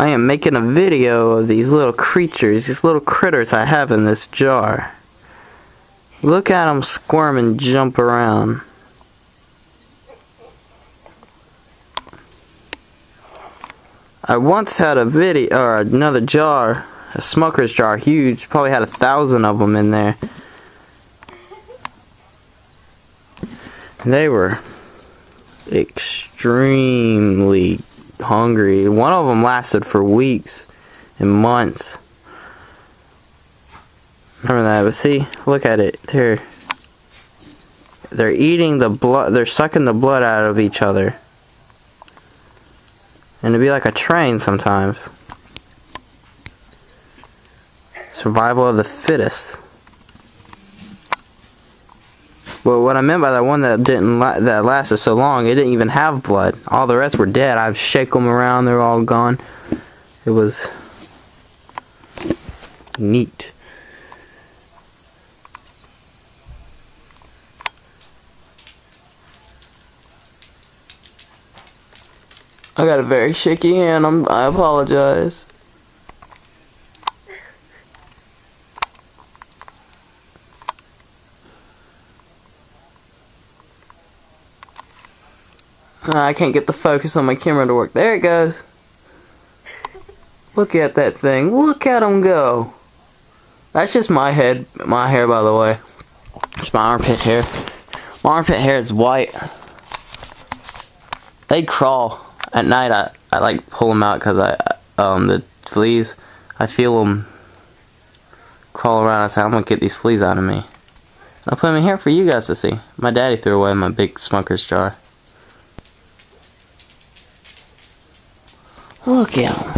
I am making a video of these little creatures, these little critters I have in this jar. Look at them squirm and jump around. I once had a video, or another jar, a smoker's jar, huge, probably had a thousand of them in there. They were extremely hungry. One of them lasted for weeks and months. Remember that? But see, look at it. They're they're eating the blood. They're sucking the blood out of each other. And it'd be like a train sometimes. Survival of the fittest. Well, what I meant by that one that didn't la that lasted so long, it didn't even have blood. All the rest were dead. I've shake them around; they're all gone. It was neat. I got a very shaky hand. I'm, I apologize. I can't get the focus on my camera to work. There it goes. Look at that thing. Look at him go. That's just my head, my hair, by the way. It's my armpit hair. My armpit hair is white. They crawl at night. I, I like pull them out because I um the fleas. I feel them crawl around. I say I'm gonna get these fleas out of me. I'll put them in here for you guys to see. My daddy threw away my big smoker's jar. Look at him.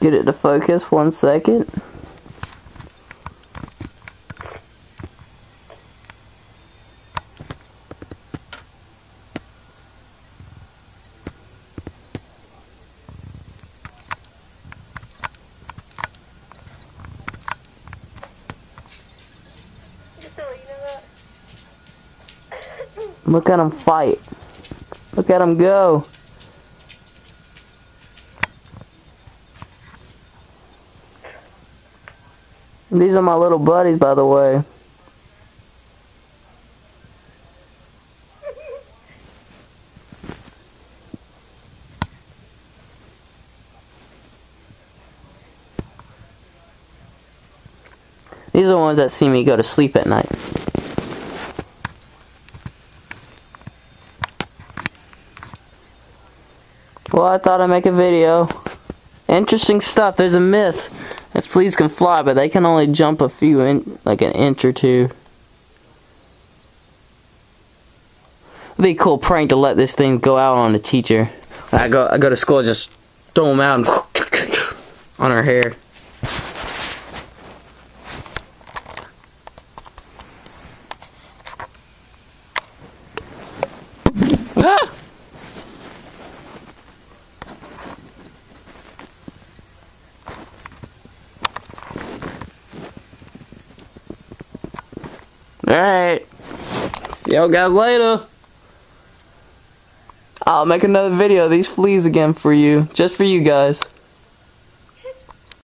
Get it to focus one second. Look at him fight. Look at him go. These are my little buddies, by the way. These are the ones that see me go to sleep at night. Well, I thought I'd make a video. Interesting stuff. There's a myth that fleas can fly, but they can only jump a few, in, like an inch or two. It'd be a cool prank to let this thing go out on the teacher. I go, I go to school, just throw them out on her hair. Alright. See y'all guys later. I'll make another video of these fleas again for you. Just for you guys.